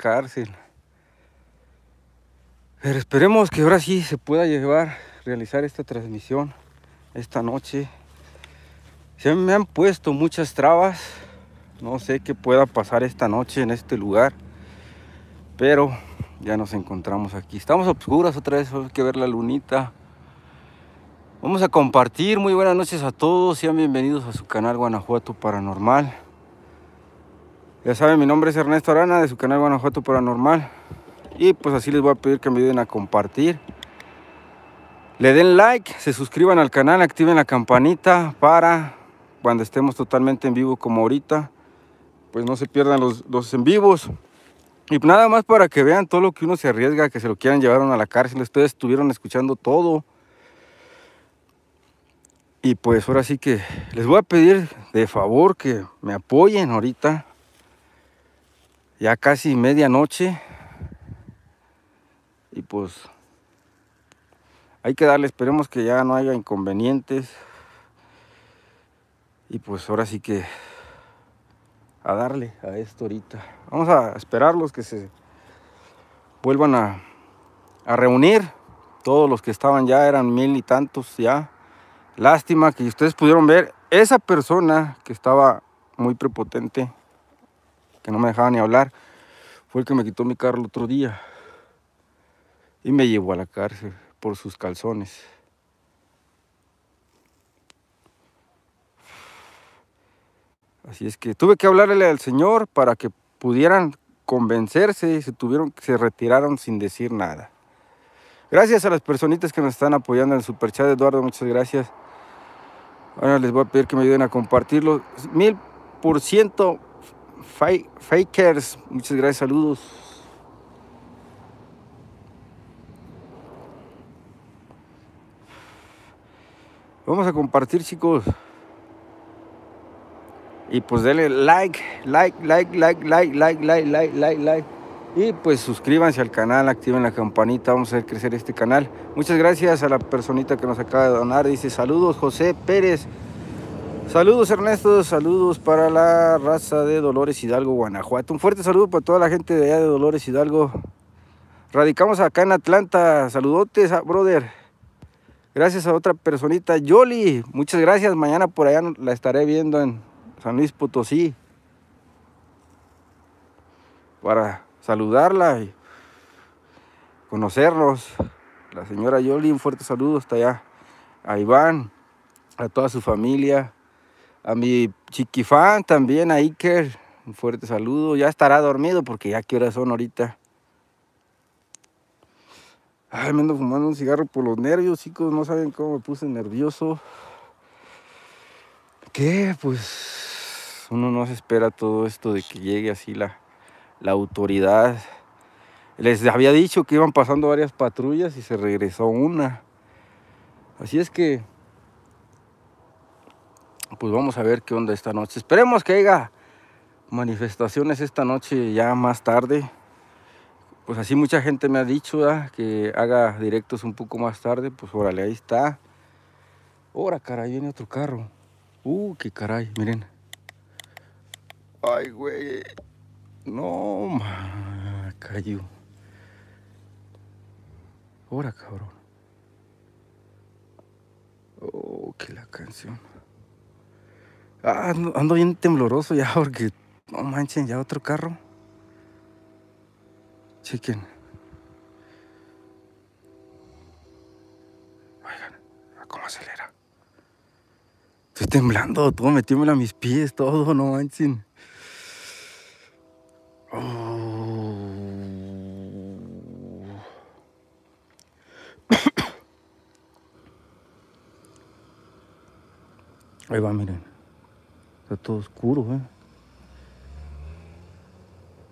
cárcel. Pero esperemos que ahora sí se pueda llevar, realizar esta transmisión esta noche. Se me han puesto muchas trabas. No sé qué pueda pasar esta noche en este lugar. Pero ya nos encontramos aquí. Estamos obscuras otra vez, hay que ver la lunita. Vamos a compartir. Muy buenas noches a todos. Sean bienvenidos a su canal Guanajuato Paranormal. Ya saben, mi nombre es Ernesto Arana de su canal Guanajuato Paranormal. Y pues así les voy a pedir que me ayuden a compartir. Le den like, se suscriban al canal, activen la campanita para cuando estemos totalmente en vivo como ahorita. Pues no se pierdan los, los en vivos. Y nada más para que vean todo lo que uno se arriesga, que se lo quieran llevar a la cárcel. Ustedes estuvieron escuchando todo. Y pues ahora sí que les voy a pedir de favor que me apoyen ahorita. Ya casi medianoche. Y pues hay que darle, esperemos que ya no haya inconvenientes. Y pues ahora sí que a darle a esto ahorita. Vamos a esperarlos que se vuelvan a, a reunir. Todos los que estaban ya eran mil y tantos ya. Lástima que ustedes pudieron ver esa persona que estaba muy prepotente, que no me dejaba ni hablar, fue el que me quitó mi carro el otro día y me llevó a la cárcel por sus calzones. Así es que tuve que hablarle al Señor para que pudieran convencerse y se tuvieron se retiraron sin decir nada. Gracias a las personitas que nos están apoyando en el superchat, Eduardo, muchas gracias. Ahora les voy a pedir que me ayuden a compartirlo. Mil por ciento fakers. Muchas gracias, saludos. Vamos a compartir, chicos. Y pues denle like, like, like, like, like, like, like, like, like, like. Y pues suscríbanse al canal, activen la campanita, vamos a hacer crecer este canal. Muchas gracias a la personita que nos acaba de donar. Dice saludos José Pérez. Saludos Ernesto, saludos para la raza de Dolores Hidalgo, Guanajuato. Un fuerte saludo para toda la gente de allá de Dolores Hidalgo. Radicamos acá en Atlanta. Saludotes, brother. Gracias a otra personita, Yoli. Muchas gracias. Mañana por allá la estaré viendo en San Luis Potosí. Para saludarla y conocerlos. La señora Yoli, un fuerte saludo hasta allá. A Iván, a toda su familia. A mi chiquifán también, a Iker. Un fuerte saludo. Ya estará dormido porque ya qué horas son ahorita. Ay, me ando fumando un cigarro por los nervios, chicos. No saben cómo me puse nervioso. ¿Qué? Pues uno no se espera todo esto de que llegue así la, la autoridad. Les había dicho que iban pasando varias patrullas y se regresó una. Así es que, pues vamos a ver qué onda esta noche. Esperemos que haya manifestaciones esta noche ya más tarde. Pues así mucha gente me ha dicho que haga directos un poco más tarde. Pues órale, ahí está. Ahora, caray, viene otro carro. Uh, qué caray, miren. Ay, güey. No, ma, cayó. Ahora, cabrón. Oh, que la canción. Ah, ando, bien tembloroso ya porque, no manchen, ya otro carro. Chequen. Oigan, cómo acelera. Estoy temblando, todo me tiembla mis pies, todo, no manchen. Ahí va, miren. Está todo oscuro, ¿eh?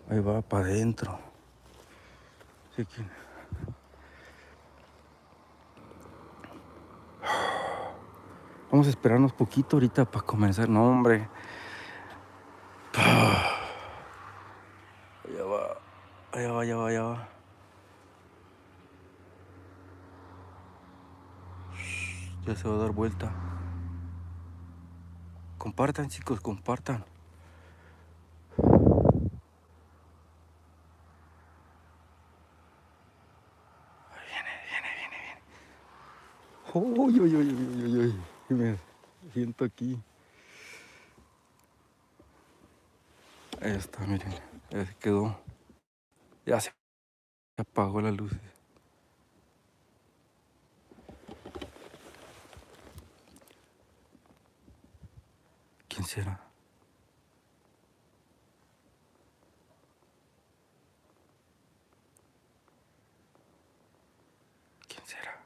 Ahí va para adentro. Vamos a esperarnos poquito ahorita para comenzar. No, hombre. Allá va. Allá va, allá va, allá va. Ya se va a dar vuelta. Compartan chicos, compartan. Viene, viene, viene, viene. Uy, uy, uy, uy, uy, uy, me siento aquí. Ahí está, miren, ya se quedó. Ya se apagó la luz. ¿Quién será? ¿Quién será?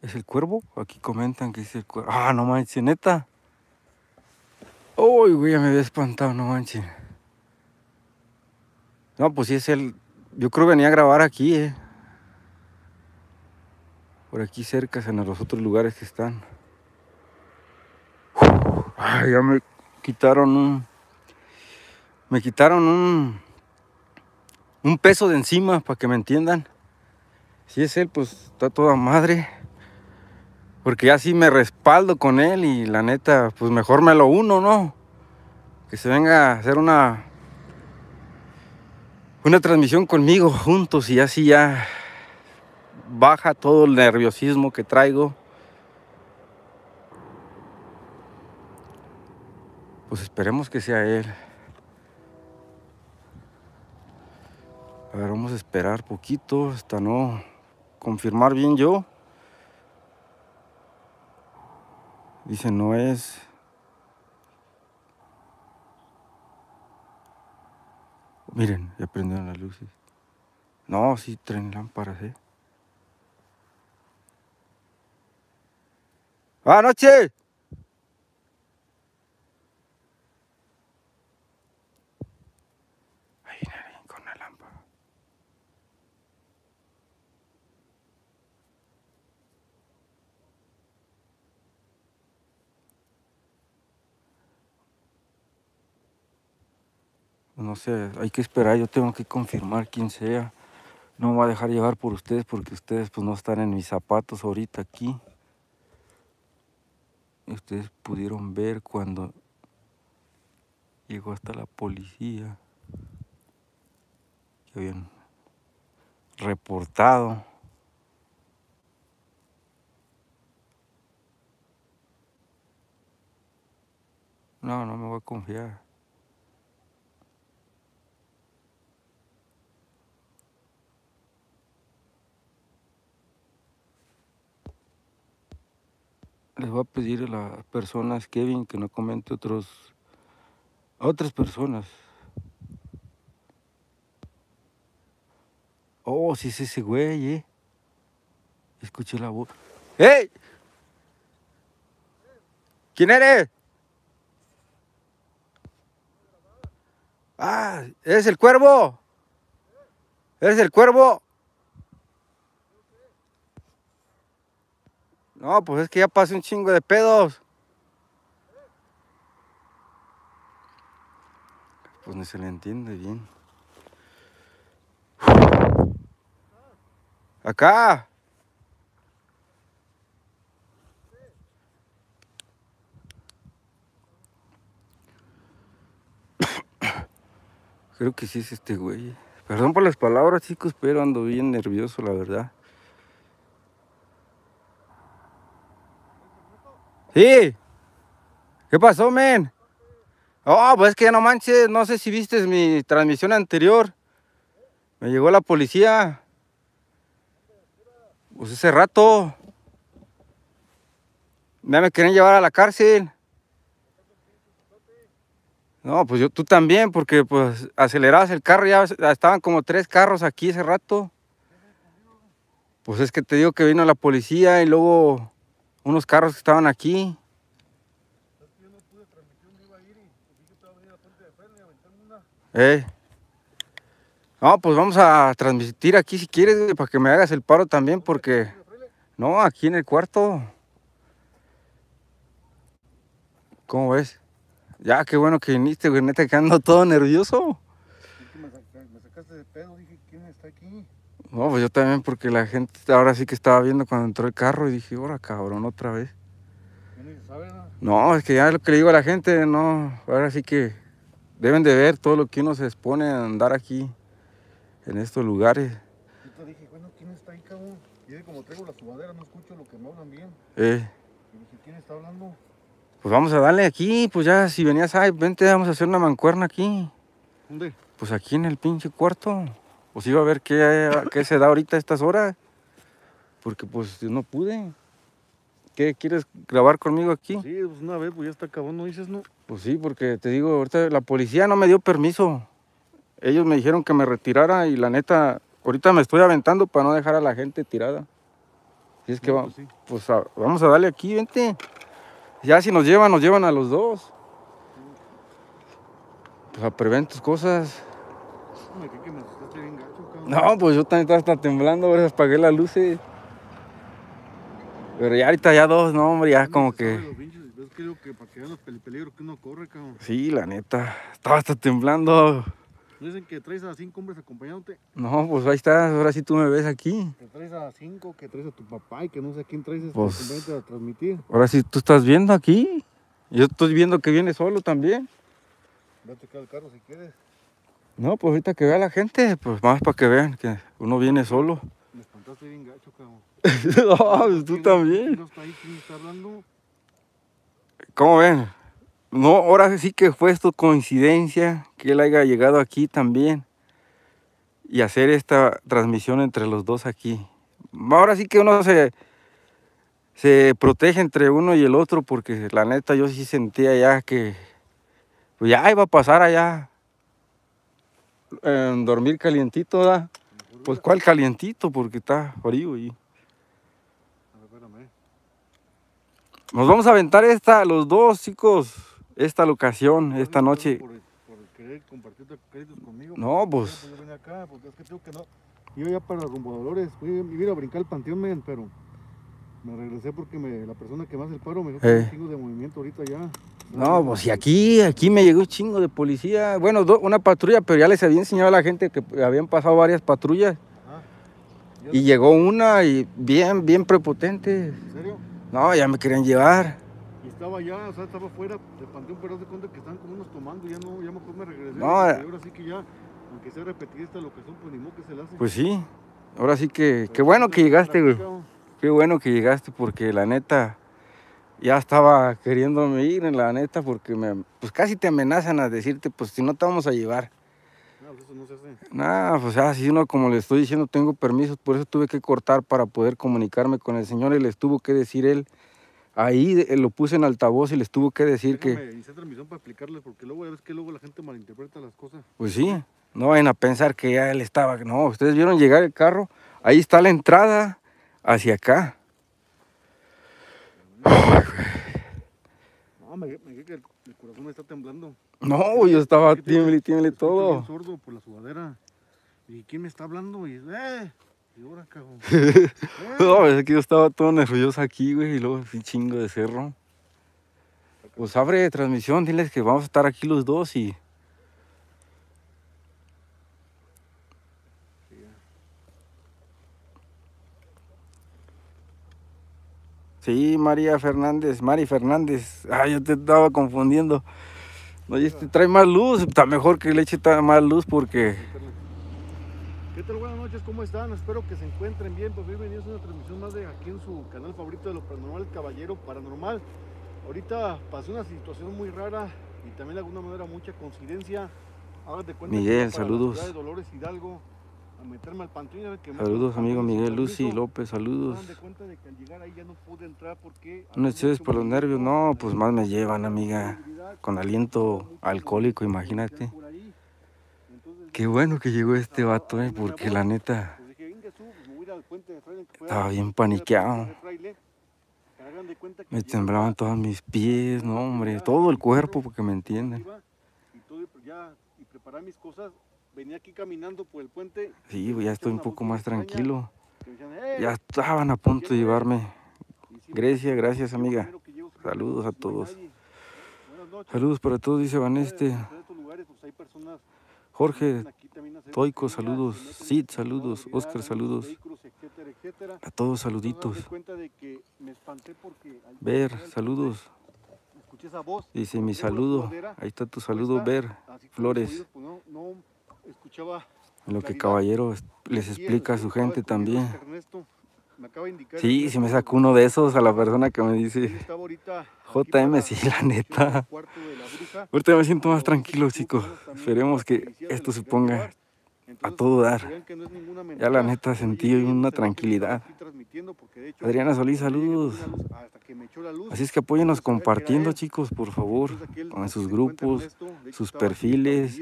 ¿Es el cuervo? Aquí comentan que es el cuervo. Ah, no manches, neta. Uy, güey, ya me había espantado, no manches. No, pues sí es el. Yo creo que venía a grabar aquí, eh. Por aquí cerca, en los otros lugares que están. Ay, ya me quitaron un. Me quitaron un. Un peso de encima, para que me entiendan. Si es él, pues está toda madre. Porque ya sí me respaldo con él y la neta, pues mejor me lo uno, ¿no? Que se venga a hacer una. Una transmisión conmigo juntos y así ya baja todo el nerviosismo que traigo. Pues esperemos que sea él. A ver, vamos a esperar poquito hasta no confirmar bien yo. Dice, no es... Miren, ya prendieron las luces. No, sí, traen lámparas, ¿eh? ¡Anoche! Ahí viene alguien con la lámpara. No sé, hay que esperar, yo tengo que confirmar quién sea. No me voy a dejar llevar por ustedes porque ustedes pues no están en mis zapatos ahorita aquí. Ustedes pudieron ver cuando llegó hasta la policía que habían reportado. No, no me voy a confiar. Les voy a pedir a las personas, Kevin, que no comente otros, a otras personas. Oh, sí es ese güey, eh. Escuché la voz. ¡Ey! ¿Quién eres? Ah, ¿eres el cuervo? ¿Eres el cuervo? No, pues es que ya pasé un chingo de pedos. Pues ni se le entiende bien. Acá. Creo que sí es este güey. Perdón por las palabras, chicos, pero ando bien nervioso, la verdad. Sí. ¿Qué pasó, men? Oh, pues es que no manches, no sé si viste mi transmisión anterior. Me llegó la policía. Pues ese rato. Ya me quieren llevar a la cárcel. No, pues yo tú también, porque pues acelerabas el carro, ya estaban como tres carros aquí ese rato. Pues es que te digo que vino la policía y luego unos carros que estaban aquí. Eh. No, pues vamos a transmitir aquí si quieres, para que me hagas el paro también, porque... No, aquí en el cuarto. ¿Cómo ves? Ya, qué bueno que viniste, güey, neta que ando todo nervioso. Me sacaste de pedo, dije. No, pues yo también, porque la gente ahora sí que estaba viendo cuando entró el carro y dije, ahora cabrón, otra vez. ¿Quién sabe, no? Es que ya lo que le digo a la gente, no, ahora sí que deben de ver todo lo que uno se expone a andar aquí, en estos lugares. Yo te dije, bueno, ¿quién está ahí, cabrón? Y es como traigo la subadera, no escucho lo que me hablan bien. Eh, Y dije, ¿quién está hablando? pues vamos a darle aquí, pues ya si venías ahí, vente, vamos a hacer una mancuerna aquí. ¿Dónde? Pues aquí en el pinche cuarto. Pues iba a ver qué, qué se da ahorita a estas horas. Porque pues no pude. ¿Qué quieres grabar conmigo aquí? Sí, pues una vez, pues ya está acabando, ¿no dices, no? Pues sí, porque te digo, ahorita la policía no me dio permiso. Ellos me dijeron que me retirara y la neta, ahorita me estoy aventando para no dejar a la gente tirada. Si es que No, va- pues sí. pues a- vamos a darle aquí, vente. Ya si nos llevan, nos llevan a los dos. Pues a prever tus cosas. Me quedé que me asustaste bien gacho, cabrón. No, pues yo también estaba hasta temblando, ahora apagué las luces. Pero ya ahorita ya dos, no, hombre, ya No como que... Es que para que vean los pel- peligros que uno corre, cabrón. Sí, la neta, estaba hasta temblando. Dicen que traes a cinco hombres acompañándote. No, pues ahí estás, ahora sí tú me ves aquí. Que traes a cinco, que traes a tu papá y que no sé a quién traes este, Pues- a transmitir. Ahora sí tú estás viendo aquí. Yo estoy viendo que viene solo también. Vete acá al carro si quieres. No, pues ahorita que vea la gente, pues más para que vean que uno viene solo. Me espantaste bien gacho, cabrón. no, pues tú ¿Quién- también. ¿Quién no está ahí? ¿Quién está hablando? ¿Cómo ven? No, ahora sí que fue esto coincidencia que él haya llegado aquí también y hacer esta transmisión entre los dos aquí. Ahora sí que uno se, se protege entre uno y el otro porque la neta yo sí sentía ya que pues ya iba a pasar allá dormir calientito. Mejor Pues cuál calientito porque está frío y nos vamos a aventar esta los dos chicos esta locación esta noche. Por, por querer compartir tus créditos conmigo. No, pues- Yo acá, porque es que tengo que no. Yo ya para rumbo a Dolores, fui, iba a ir a brincar el panteón, men, pero me regresé porque me, la persona que me hace el paro me dijo Eh. un chingo de movimiento ahorita ya. No, pues y aquí, aquí me llegó un chingo de policía. Bueno, do- una patrulla, pero ya les había enseñado a la gente que habían pasado varias patrullas. Ajá. ¿Ya Y llegó una y bien, bien prepotente. ¿En serio? No, ya me querían llevar. Y estaba allá, o sea, estaba afuera del panteón, pero de cuenta que estaban como unos tomando, ya no, ya mejor me regresé. No, eh. ahora sí que ya, aunque sea repetir esta locación, pues ni modo que se la hace. Pues sí. Ahora sí que, Pero qué bueno que llegaste, güey. Qué bueno que llegaste porque la neta ya estaba queriéndome ir, en la neta, porque me, pues casi te amenazan a decirte, pues si no te vamos a llevar. No, pues eso no se hace. Nah, pues así uno, como le estoy diciendo, tengo permisos, por eso tuve que cortar para poder comunicarme con el señor y les tuvo que decir él. Ahí de- lo puse en altavoz y les tuvo que decir que, Déjame iniciar transmisión para explicarles, porque luego ya ves que luego la gente malinterpreta las cosas. pues sí, no vayan a pensar que ya él estaba. No, ustedes vieron llegar el carro, ahí está la entrada hacia acá. No, me, me dije que el, el corazón me está temblando. No, yo estaba tiemble tiemble todo. bien sordo por la sudadera. ¿Y quién me está hablando? Y, ¡eh! Y ahora, cabrón. No, es que yo estaba todo nervioso aquí, güey, y luego así chingo de cerro. Pues abre transmisión, diles que vamos a estar aquí los dos y... Sí, María Fernández, Mari Fernández. Ah, yo te estaba confundiendo. No, y este trae más luz, está mejor que le eche más luz porque... ¿Qué tal? Buenas noches, ¿cómo están? Espero que se encuentren bien. Pues bienvenidos a una transmisión más de aquí en su canal favorito de lo paranormal, Caballero Paranormal. Ahorita pasó una situación muy rara y también de alguna manera mucha coincidencia. Hagan de cuenta Miguel, saludos. de Dolores Hidalgo Saludos, amigo Miguel Lucy. López, saludos. No mucho por los nervios, no, pues más me llevan, amiga. Con aliento alcohólico, imagínate. Qué bueno que llegó este vato, eh, porque la neta Pues dije, "Venga, su, pues estaba bien paniqueado. Me temblaban todos mis pies, no, hombre, todo el cuerpo, porque me entienden. y preparar mis cosas, venía aquí caminando por el puente. Sí, pues ya estoy un poco más tranquilo. "Eh", Ya estaban a punto de llevarme. Grecia, pues, gracias, amiga. Saludos a todos. Saludos para todos, dice Vaneste. pues, Jorge, Toico, saludos. Sid, saludos. Oscar, saludos. a todos saluditos. Ver, saludos. Dice mi la saludo. Ahí está tu saludo, Ver. Flores. Escuchaba lo que. Caballero es- les explica a su gente también. este Ernesto, me acaba de indicar. Sí, si me sacó uno de esos a la persona que me dice. JM, sí, la neta. Ahorita me siento más tranquilo, chicos, Esperemos que esto se ponga. Entonces, todo dar. Ya la neta sentí una que tranquilidad. Adriana Solís, saludos. Así es que apóyenos compartiendo, chicos, por favor. En sus con grupos, sus perfiles.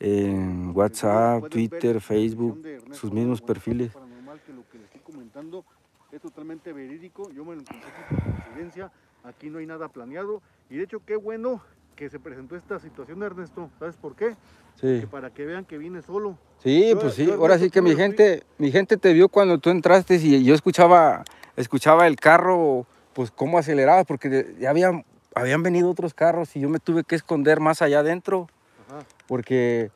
En WhatsApp, Twitter, Facebook, sus mismos perfiles. Que lo que le estoy comentando es totalmente verídico. Yo me lo encontré aquí por coincidencia. Aquí no hay nada planeado. Y de hecho, qué bueno que se presentó esta situación, Ernesto. ¿Sabes por qué? Sí. Que para que vean que vine solo. Sí, Yo- pues sí. Ahora sí que mi fui- gente, mi gente te vio cuando tú entraste y yo escuchaba, escuchaba el carro, pues cómo aceleraba, porque ya habían, habían venido otros carros y yo me tuve que esconder más allá adentro. Porque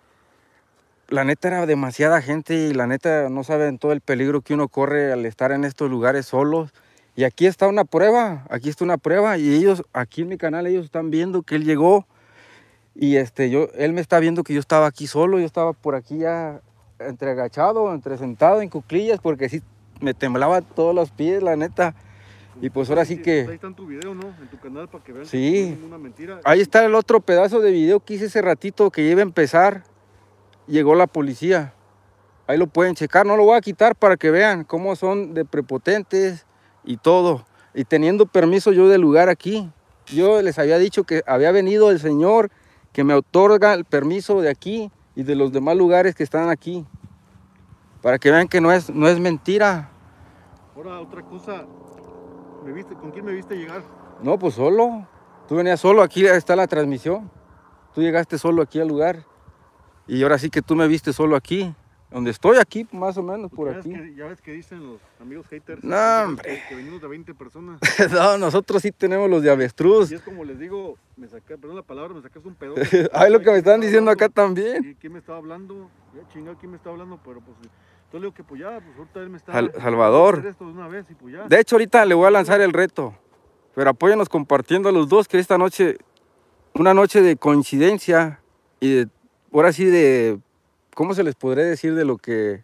la neta era demasiada gente y la neta no saben todo el peligro que uno corre al estar en estos lugares solos. Y aquí está una prueba, aquí está una prueba y ellos, aquí en mi canal, ellos están viendo que él llegó y este, yo, él me está viendo que yo estaba aquí solo, yo estaba por aquí ya entre agachado, entre sentado en cuclillas, porque sí me temblaban todos los pies, la neta. Y pues ahora sí que- Ahí está en tu video, ¿no? En tu canal para que vean Sí. que mentira. Ahí está el otro pedazo de video que hice ese ratito que iba a empezar. Llegó la policía. Ahí lo pueden checar, no lo voy a quitar para que vean cómo son de prepotentes y todo. Y teniendo permiso yo del lugar aquí. Yo les había dicho que había venido el señor que me otorga el permiso de aquí y de los demás lugares que están aquí. Para que vean que no es, no es mentira. Ahora, otra cosa. ¿Me viste? ¿Con quién me viste llegar? No, pues solo. Tú venías solo, aquí está la transmisión. Tú llegaste solo aquí al lugar. Y ahora sí que tú me viste solo aquí. Donde estoy aquí, más o menos por ya aquí. Ves que, ya ves que dicen los amigos haters. No, hombre. Que, que venimos de 20 personas. no, nosotros sí tenemos los de avestruz. Y es como les digo, me saca, perdón la palabra, me sacas un pedo. Ay, lo que me están diciendo acá también. ¿Quién me estaba hablando? Ya chingado, ¿quién me está hablando? Pero pues, entonces le digo que pues ya, pues ahorita él me está... Sal- Salvador. esto de una vez y pues ya. De hecho, ahorita le voy a lanzar el reto. Pero apóyanos compartiendo a los dos que esta noche, una noche de coincidencia y de, ahora sí de, ¿cómo se les podría decir de lo que,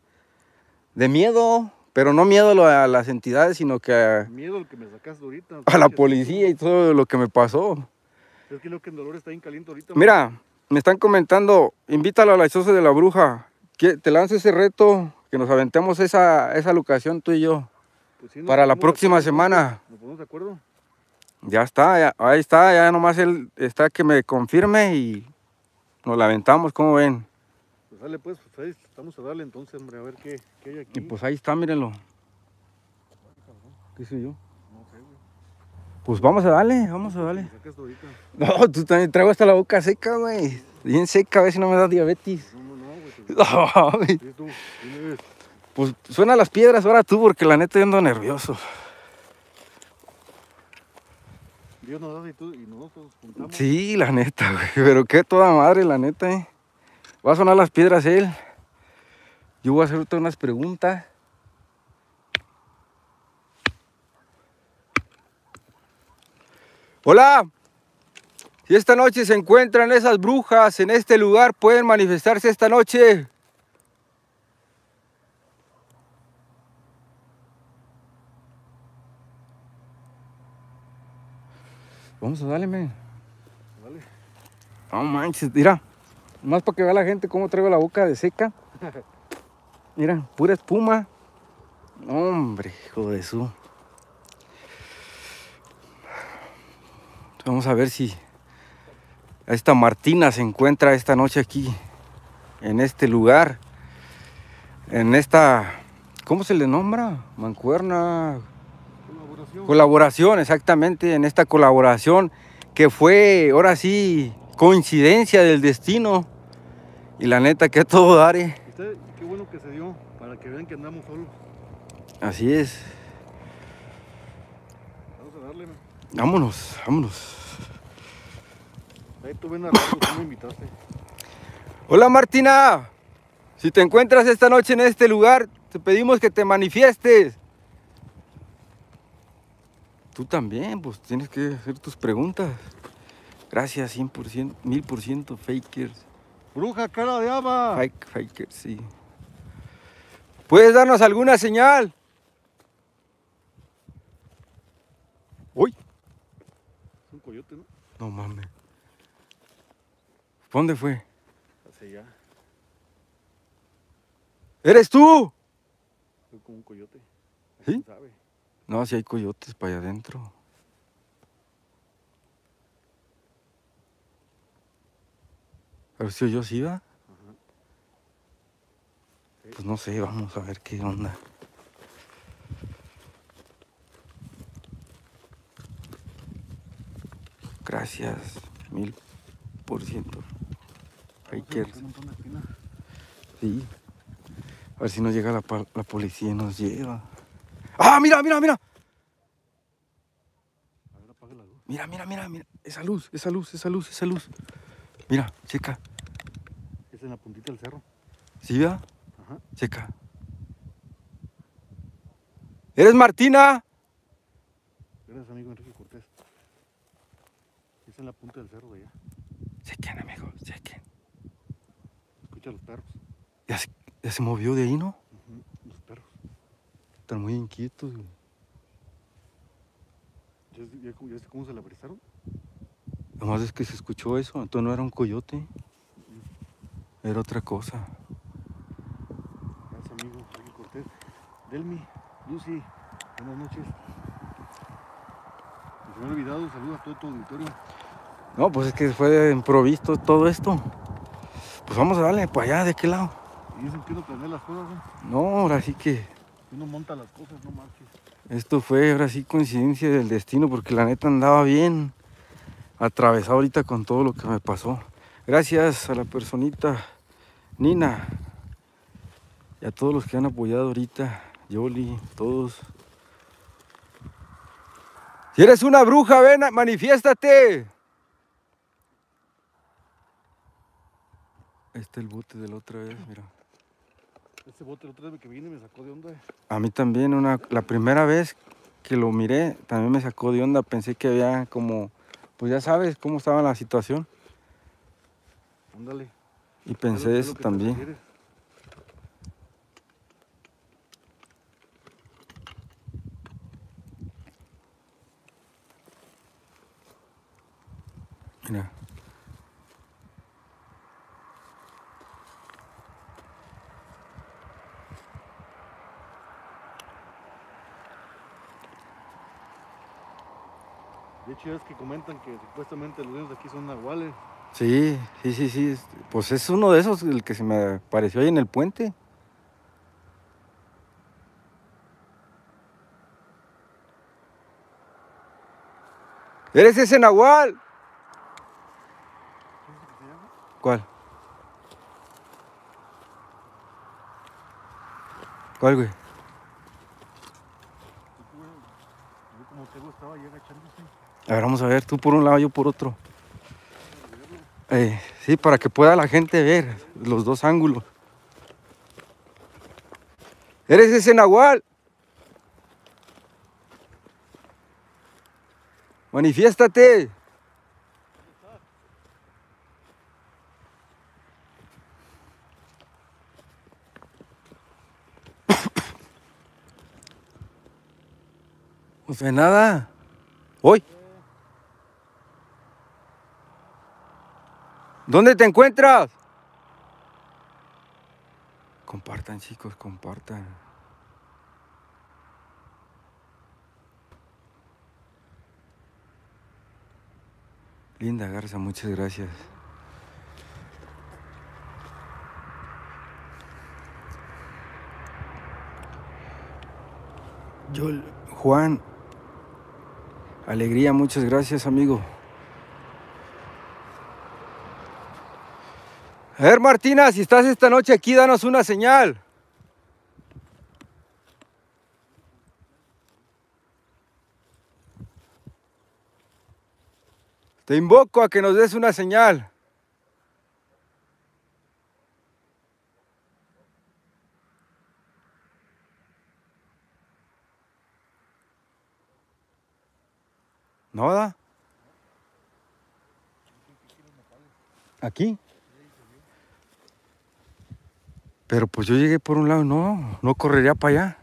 de miedo? Pero no miedo a lo- las entidades, sino que a, Miedo al que me sacaste ahorita. a la policía y todo lo que me pasó. Es que creo que el dolor está bien caliente ahorita. Mira, me están comentando, invítalo a la choza de la bruja. que Te lanzo ese reto, que nos aventemos esa, esa locación tú y yo. Pues sí, para la próxima acuerdo, semana. ¿Nos ponemos de acuerdo? Ya está, ya- ahí está, ya nomás él está que me confirme y nos la aventamos, ¿cómo ven? Pues dale pues, pues ahí estamos a darle entonces, hombre, a ver qué, qué hay aquí. Y pues ahí está, mírenlo. ¿Qué soy yo? No sé, güey. Pues vamos a darle, vamos a darle. No, tú también traigo hasta la boca seca, güey. Bien seca, a ver si no me da diabetes. No, no, pues, tú. Pues suena las piedras ahora tú, porque la neta yo ando nervioso. Dios nos da y, tú, y nosotros juntamos. Sí, la neta, güey. Pero qué toda madre, la neta, eh. Va a sonar las piedras él. Yo voy a hacer ahorita unas preguntas. Hola. Si esta noche se encuentran esas brujas en este lugar, pueden manifestarse esta noche. Vamos a darle, men. Dale. No manches, mira. Más para que vea la gente cómo traigo la boca de seca. Mira, pura espuma. Hombre, hijo de su. Vamos a ver si esta Martina se encuentra esta noche aquí, en este lugar, en esta, ¿cómo se le nombra? Mancuerna, Colaboración. Colaboración, exactamente, en esta colaboración que fue, ahora sí, coincidencia del destino. Y la neta que todo dare. Está- qué bueno que se dio, para que vean que andamos solos. Así es. Vamos a darle, man. Vámonos, vámonos. Ahí tú me invitaste. Hola Martina. Si te encuentras esta noche en este lugar, te pedimos que te manifiestes. Tú también, pues tienes que hacer tus preguntas. Gracias, 100%, 1000% fakers. Bruja, cara de. Fake, fakers, sí. ¿Puedes darnos alguna señal? ¡Uy! Es un coyote, ¿no? No mames. ¿Dónde fue? Hacia allá. ¿Eres tú? Fue como un coyote. ¿Sí? No, si hay coyotes para allá adentro. Pero si yo sí va. Ajá. Pues no sé, vamos a ver qué onda. Gracias, mil por ciento. Hay que, sí. A ver si nos llega la, la policía y nos lleva. ¡Ah, mira, mira, mira! A ver, apaga la luz. Mira, mira, mira, mira. Esa luz, esa luz, esa luz, esa luz. Mira, checa. Es en la puntita del cerro. ¿Sí, va? Ajá. Checa. ¿Eres Martina? Gracias, amigo Enrique Cortés. Es en la punta del cerro de allá. Chequen, amigos, chequen. Escucha los perros. Ya se, ya se movió de ahí, ¿no? Los perros. Están muy inquietos. güey. ¿Ya, ya, ya cómo se la brisaron? Nomás es que se escuchó eso. Entonces no era un coyote. Era otra cosa. Gracias, amigo Cortés. Delmi, Lucy, buenas noches. Se me ha olvidado, saludos a todo tu auditorio. No, pues es que fue de improviso todo esto. Pues vamos a darle para allá, ¿de qué lado? Y dicen que uno planea las cosas, ¿no? No, ahora sí que uno monta las cosas, no marches. esto fue ahora sí coincidencia del destino porque la neta andaba bien atravesado ahorita con todo lo que me pasó. Gracias a la personita Nina y a todos los que han apoyado ahorita, Yoli, todos. Si eres una bruja, ven, manifiéstate. Ahí está el bote de la otra vez, mira. Ese bote el otro día que vine me sacó de onda. A mí también, una, la primera vez que lo miré, también me sacó de onda. Pensé que había como, pues ya sabes cómo estaba la situación. Ándale. Y ¿a lo- pensé eso también. Ya es que comentan que supuestamente los dueños de aquí son nahuales. Sí, sí, sí, sí. es- Pues es uno de esos, el que se me apareció ahí en el puente. ¿Eres ese Nahual? ¿Qué es lo que? ¿Cuál? ¿Cuál, güey? Yo, como cebo estaba ahí agachándose. A ver, vamos a ver, tú por un lado, yo por otro. Eh, sí, para que pueda la gente ver los dos ángulos. ¿Eres ese Nahual? Manifiéstate. No sé nada. Hoy. ¿Dónde te encuentras? Compartan, chicos, compartan. Linda Garza, muchas gracias. Yo, Juan, alegría, muchas gracias, amigo. A ver, Martina, si estás esta noche aquí, danos una señal. Te invoco a que nos des una señal. ¿No da? ¿Aquí? Pero pues yo llegué por un lado, no, no correría para allá.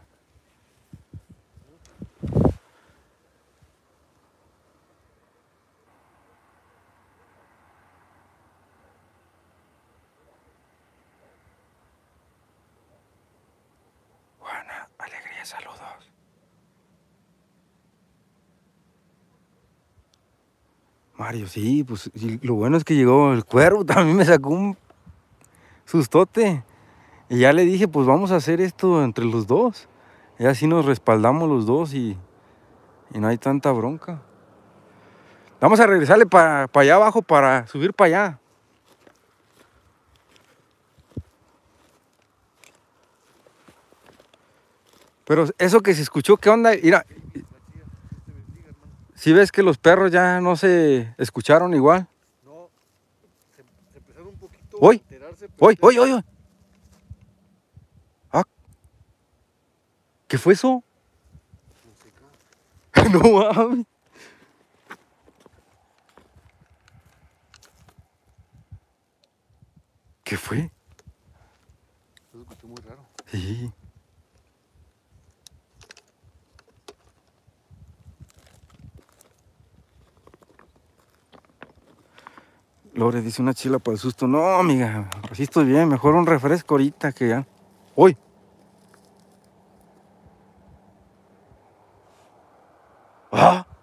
Juana, alegría, saludos. Mario, sí, pues lo bueno es que llegó el cuervo, también me sacó un sustote. Y ya le dije, pues vamos a hacer esto entre los dos. Y así nos respaldamos los dos y, y no hay tanta bronca. Vamos a regresarle para allá abajo para subir para allá. Pero eso que se escuchó, ¿qué onda? Mira, si ves que los perros ya no se escucharon igual. No, se, se empezaron un poquito a alterarse. pero Oye, te- oye, oye. Ah, ¿qué fue eso? no mames. ¿Qué fue? Se escuchó muy raro. Sí. Lore dice una chila para el susto. No, amiga, así estoy bien. Mejor un refresco ahorita que ya. ¡Uy! ¡Ah!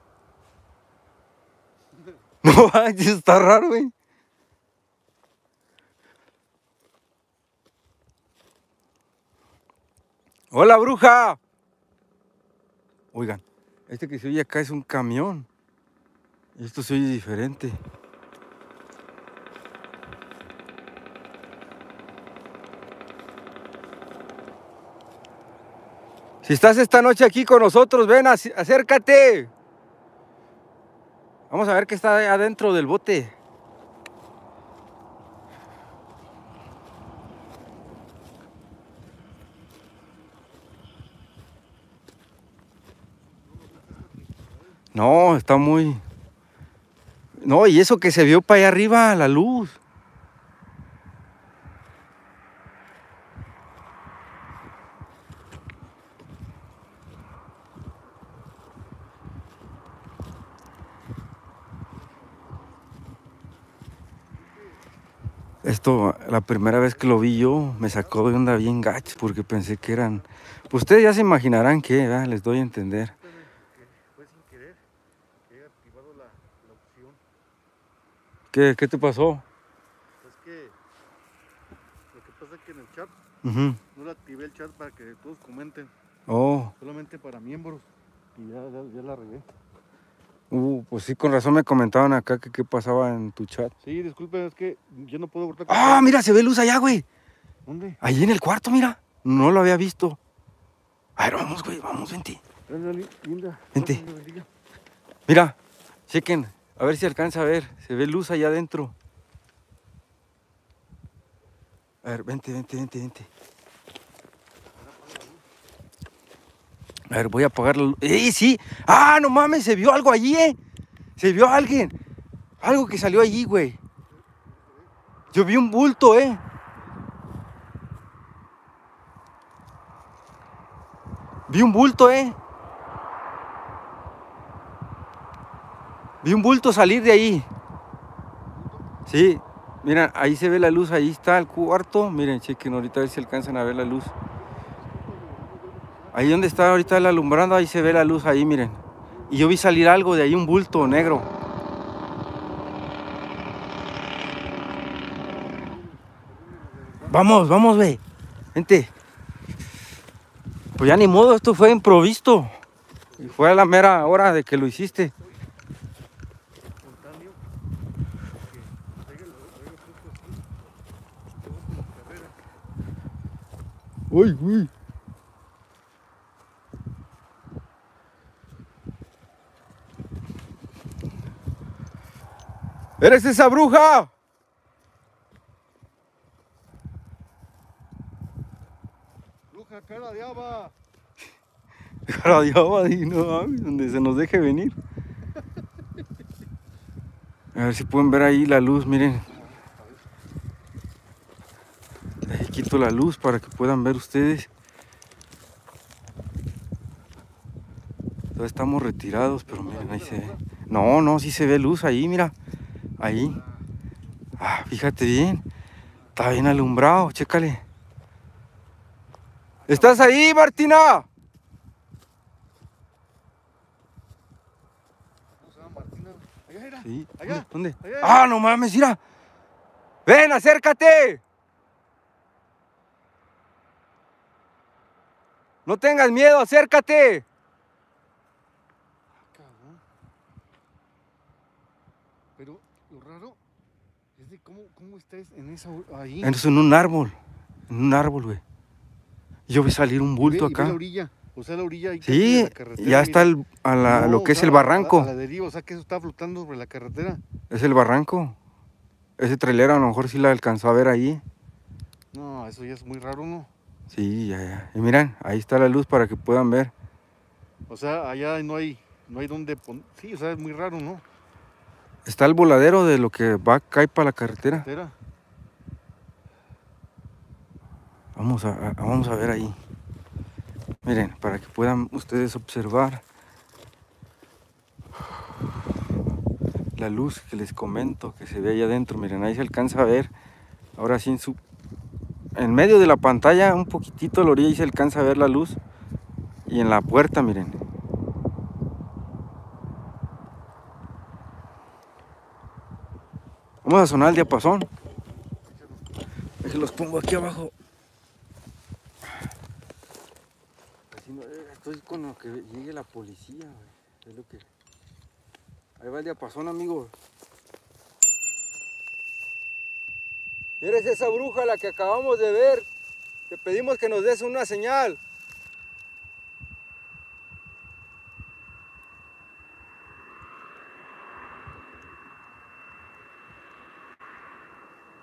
No, está raro, güey. ¡Hola, bruja! Oigan, este que se oye acá es un camión. Esto se oye diferente. Si estás esta noche aquí con nosotros, ven, ac- acércate. Vamos a ver qué está adentro del bote. No, está muy... No, y eso que se vio para allá arriba, la luz. Esto, la primera vez que lo vi yo, me sacó de onda bien gacho, porque pensé que eran... Pues ustedes ya se imaginarán que, ¿verdad? les doy a entender. Fue sin querer. He activado la, la opción. ¿Qué, qué te pasó? Es que lo que pasa es que en el chat no le activé el chat para que todos comenten. Oh, Solamente para miembros. Y ya, ya, ya la regué. Uh, pues sí, con razón me comentaban acá que qué pasaba en tu chat. Sí, disculpen, es que yo no puedo cortar. ¡Ah, mira, se ve luz allá, güey! ¿Dónde? Ahí en el cuarto, mira. No lo había visto. A ver, vamos, güey, vamos, vente. Linda. Vente. Mira, chequen, a ver si alcanza a ver. Se ve luz allá adentro. A ver, vente, vente, vente, vente. A ver, voy a apagar la luz. ¡Eh, sí! ¡Ah, no mames! Se vio algo allí, ¿eh? Se vio alguien. Algo que salió allí, güey. Yo vi un bulto, ¿eh? Vi un bulto, ¿eh? Vi un bulto salir de ahí. Sí, miren, ahí se ve la luz, ahí está el cuarto. Miren, chequen ahorita a ver si alcanzan a ver la luz. Ahí donde está ahorita el alumbrando, ahí se ve la luz, ahí miren. Y yo vi salir algo de ahí, un bulto negro. Vamos, vamos, ve. Vente. Pues ya ni modo, esto fue improvisto. Y fue a la mera hora de que lo hiciste. Espontáneo. Que traiga lo- traiga puesto aquí. Luego con la carrera. Uy, uy. ¡Eres esa bruja! Bruja, cara de haba. Radiaba y no donde se nos deje venir. A ver si pueden ver ahí la luz, miren. Ahí quito la luz para que puedan ver ustedes. Todavía estamos retirados, pero miren, ahí se ve. No, no, sí se ve luz ahí, mira. Ahí. Ah, fíjate bien. Está bien alumbrado, chécale. ¿Estás ahí, Martina? Sí. ¿Dónde? ¿Dónde? Ah, no mames, mira. Ven, acércate. No tengas miedo, acércate. Cómo, cómo estés en esa ahí. Es en un árbol. En un árbol, güey. Yo vi salir un Y ve- bulto y ve acá. la orilla. O sea, la orilla ahí Sí, de la carretera, ya está el- a la- No, lo que o es el a la- barranco. A la deriva, o sea que eso está flotando sobre la carretera. Es el barranco. Ese trailero a lo mejor sí la alcanzó a ver ahí. No, eso ya es muy raro, ¿no? Sí, ya, ya. Y miren, ahí está la luz para que puedan ver. O sea, allá no hay, no hay donde poner. Sí, o sea, es muy raro, ¿no? Está el voladero de lo que va a caer para la carretera. Carretera. Vamos a, a- vamos a ver ahí. Miren, para que puedan ustedes observar la luz que les comento que se ve ahí adentro. Miren, ahí se alcanza a ver. Ahora sí en su en medio de la pantalla, un poquitito a la orilla, ahí se alcanza a ver la luz. Y en la puerta, miren. Vamos a sonar el diapasón. Que los pongo aquí abajo. Estoy con lo que llegue la policía. Es lo que. Ahí va el diapasón, amigo. Eres esa bruja la que acabamos de ver. Te pedimos que nos des una señal.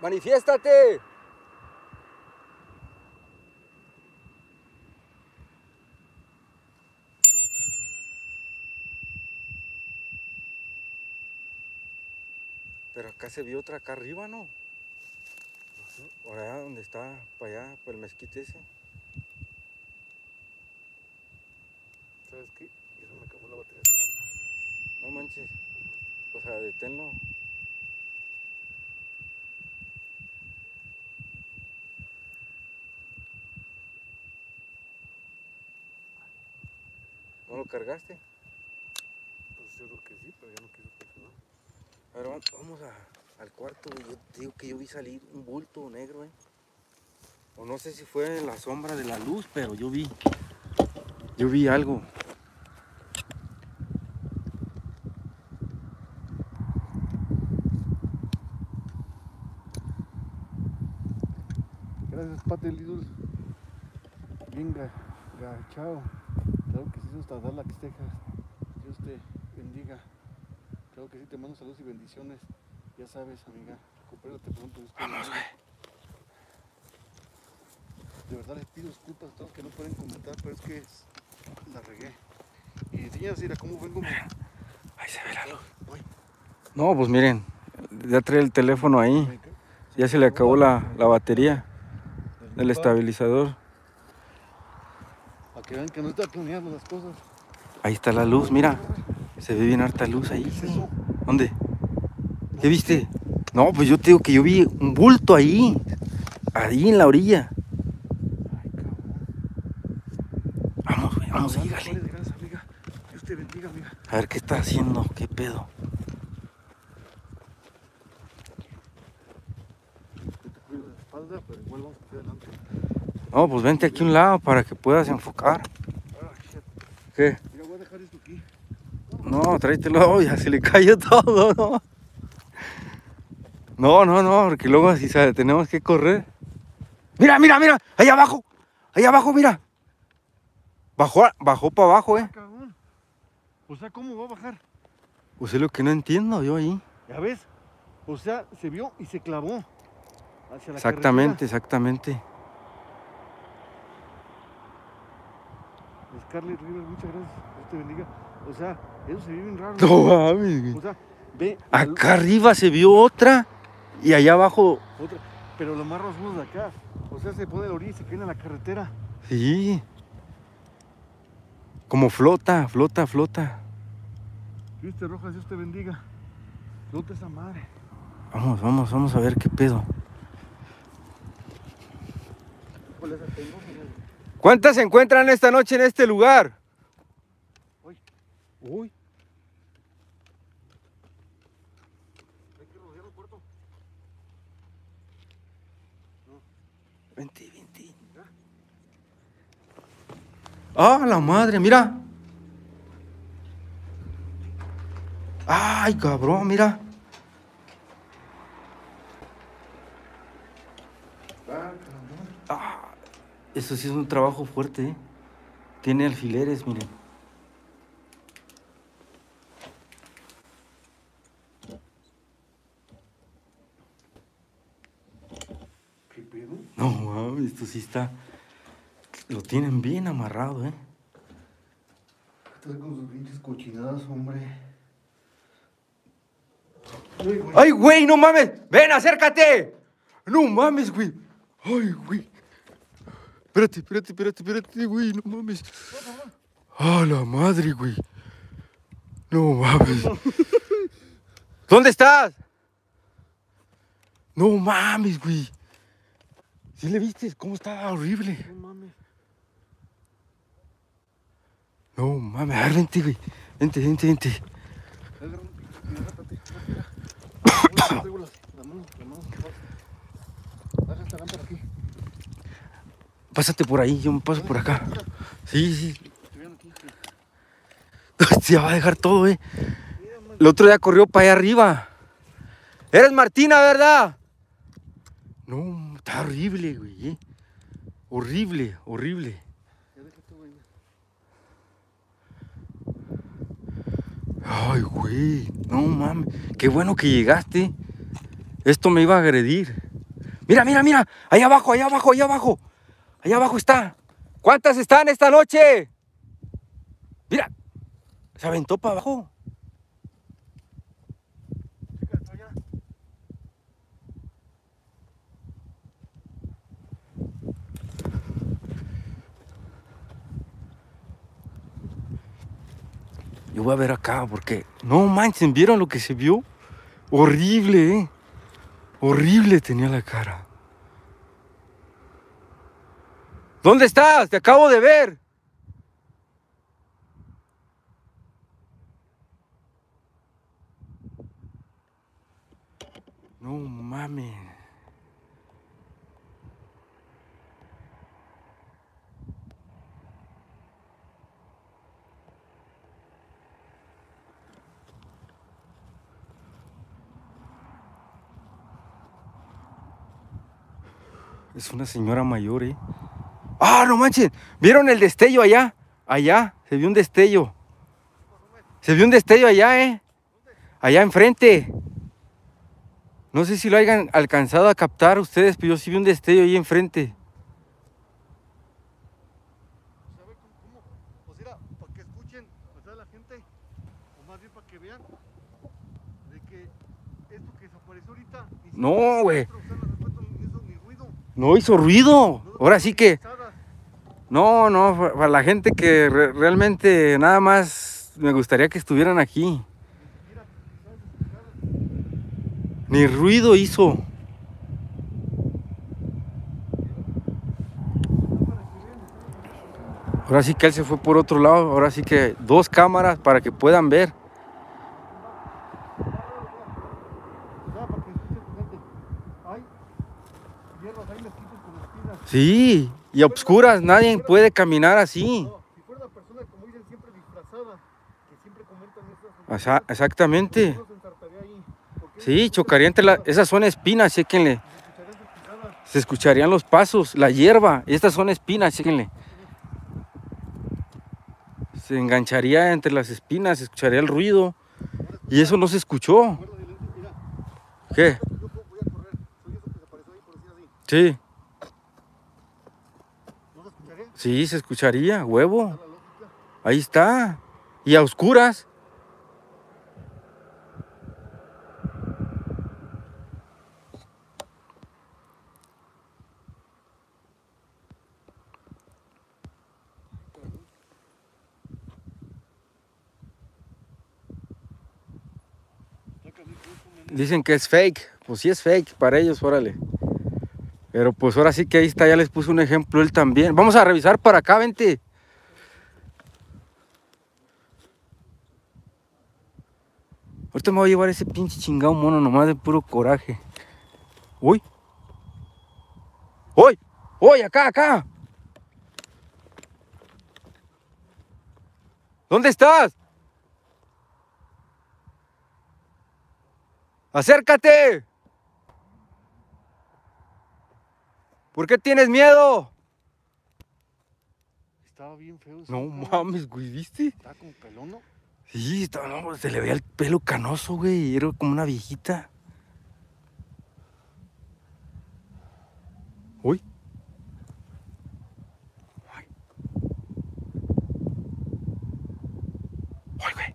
Manifiéstate. Pero acá se vio otra acá arriba, ¿no? Por allá donde está, para allá, por el mezquite ese. ¿Sabes qué? Se me acabó la batería de esta cosa. No manches. O sea, deténlo. ¿No lo cargaste? Pues yo creo que sí, pero ya no quiso funcionar. A ver, va- vamos a- al cuarto. güey. Yo te digo que yo vi salir un bulto negro, ¿eh? O no sé si fue en la sombra de la luz, pero yo vi. Yo vi algo. Gracias, Pate Lidl. Bien ga- gachao. Claro que sí, hasta Dallas, Texas. Dios te bendiga. Claro que sí, te mando saludos y bendiciones. Ya sabes, amiga, recupérate pronto. Vamos, bendiga. De verdad les pido disculpas a todos que no pueden comentar, pero es que es- la regué. Y enseñas, mira cómo vengo. Ahí se ve la luz. No, pues miren, ya trae el teléfono ahí. Ya se le acabó la, la batería del estabilizador. Que vean que no está planeando las cosas. Ahí está la luz, mira. Se ve bien harta luz ¿Qué ahí. es eso? ¿Dónde? ¿Qué viste? No, pues yo te digo que yo vi un bulto ahí. Ahí en la orilla. Ay, cabrón. Vamos, güey, vamos, sígale. A ver qué está haciendo, qué pedo. Yo te cuido de la espalda, pero igual vamos aquí adelante. No, pues vente aquí a un lado para que puedas enfocar. ¿Qué? Mira, voy a dejar esto aquí. No, tráetelo, ya se le cayó todo, ¿no? No, no, no, porque luego así tenemos que correr. Mira, mira, mira, ahí abajo, ahí abajo, mira. Bajó, bajó para abajo, eh. O sea, ¿cómo va a bajar? Pues es lo que no entiendo yo ahí. ¿Ya ves? O sea, se vio y se clavó hacia la Exactamente, exactamente. Scarlett River, muchas gracias. Dios te bendiga. O sea, eso se ve bien raro. No mames. O sea, ve. la Acá arriba se vio otra y allá abajo, Otra. Pero lo más rasgos de acá. O sea, se pone la orilla y se cae en la carretera. sí. Como flota, flota, flota. Viste, Rojas, Dios te bendiga. Flota esa madre. Vamos, vamos, vamos a ver qué pedo. ¿Cuál es el? ¿Cuántas se encuentran esta noche en este lugar? Uy. Uy. Vente, vente. ¡Ah, la madre! ¡Mira! ¡Ay, cabrón! ¡Mira! Eso sí es un trabajo fuerte, ¿eh? Tiene alfileres, miren. ¿Qué pedo? No mames, esto sí está. Lo tienen bien amarrado, ¿eh? Estás con sus pinches cochinadas, hombre. Ay, güey. ¡Ay, güey, no mames! ¡Ven, acércate! No mames, güey. ¡Ay, güey! Espérate, espérate, espérate, espérate, güey, no mames. ¡Ah, la madre, güey! No mames. ¿Dónde estás? No mames, güey. ¿Sí le viste? ¿Cómo está horrible? No mames. No mames, a ver, vente, güey. Vente, vente, vente. La mano, la mano. Baja esta lámpara aquí. Pásate por ahí, yo me paso por acá. Sí, sí. Se va a dejar todo, eh. El otro día corrió para allá arriba. Eres Martina, ¿verdad? No, está horrible, güey. eh. Horrible, horrible. Ay, güey. No mames. Qué bueno que llegaste. Esto me iba a agredir. Mira, mira, mira. Allá abajo, allá abajo, allá abajo. Allá abajo está. ¿Cuántas están esta noche? Mira. Se aventó para abajo. Yo voy a ver acá porque no manchen, ¿vieron lo que se vio? Horrible, ¿eh? Horrible tenía la cara. ¿Dónde estás? Te acabo de ver. No mames. Es una señora mayor, ¿eh? ¡Ah, no manchen! ¿Vieron el destello allá? Allá, se vio un destello. Se vio un destello allá, ¿eh? Allá enfrente. No sé si lo hayan alcanzado a captar ustedes, pero yo sí vi un destello ahí enfrente. No, güey. no hizo ruido. Ahora sí que... No, no, pa- para la gente que re- realmente nada más me gustaría que estuvieran aquí. Ni ruido hizo. Ahora sí que él se fue por otro lado. Ahora sí que dos cámaras para que puedan ver. Sí, y a obscuras. Nadie puede caminar así. Asa- exactamente. Sí, chocaría entre las... Esas son espinas, chéquenle. se escucharían los pasos, la hierba. Estas son espinas, chéquenle. Se engancharía entre las espinas, se escucharía el ruido. Y eso no se escuchó. ¿Qué? yo voy a correr, soy eso que desapareció ahí, por decir así. Sí, ¿No se escucharía? Sí, se escucharía, huevo. Ahí está. Y a oscuras. Dicen que es fake. Pues sí es fake para ellos, órale. Pero pues ahora sí que ahí está, ya les puse un ejemplo él también. Vamos a revisar para acá, vente. Ahorita me voy a llevar ese pinche chingado mono nomás de puro coraje. Uy. Uy. Oye, acá, acá. ¿Dónde estás? Acércate. ¿Por qué tienes miedo? Estaba bien feo. No mames, güey, ¿viste? Estaba como pelón, ¿no? Sí, estaba, no, se le veía el pelo canoso, güey. Era como una viejita. Uy. Ay. Ay, güey.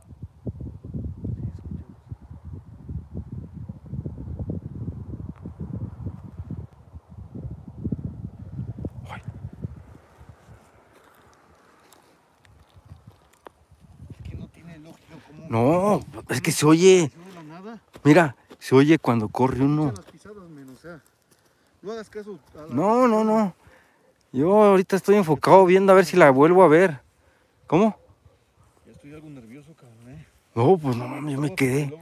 Ay. Es que no tiene lógica cómo... No, es que se oye. Mira, se oye cuando corre uno. No No, no. Yo ahorita estoy enfocado viendo a ver si la vuelvo a ver. ¿Cómo? Ya estoy algo nervioso, cabrón, eh. No, pues no mames, yo me quedé.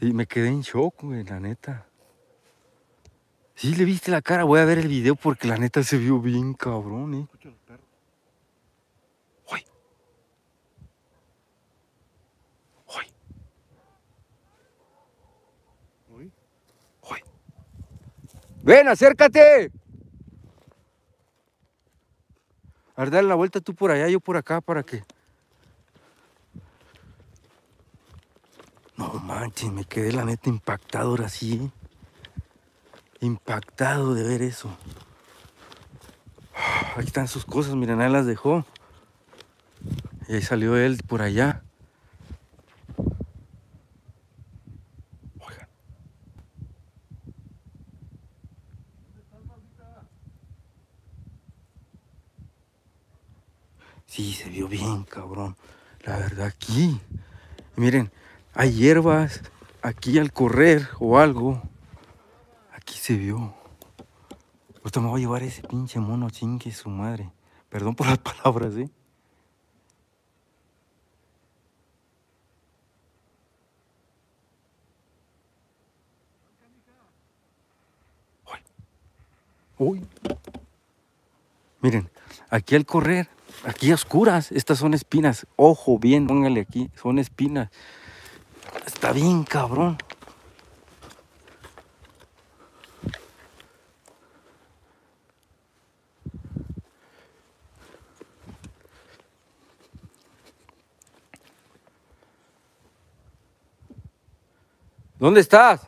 Y me quedé en shock, güey, la neta. Sí, le viste la cara. Voy a ver el video porque la neta se vio bien cabrón, eh. Escucha los perros. Uy. Uy, Uy, uy. Ven, acércate. A ver, dale la vuelta tú por allá, yo por acá, para que. No manches, me quedé la neta impactado ahora sí. ¿eh? Impactado de ver eso. Aquí están sus cosas, miren, ahí las dejó. Y ahí salió él por allá. Sí, se vio bien, cabrón. La verdad, aquí. Miren, hay hierbas aquí al correr o algo. Aquí se vio. Ahorita me voy a llevar ese pinche mono chingue su madre. Perdón por las palabras, ¿eh? Uy. Uy. Miren, aquí al correr, aquí oscuras, estas son espinas. Ojo, bien, póngale aquí, son espinas. Está bien, cabrón. ¿Dónde estás?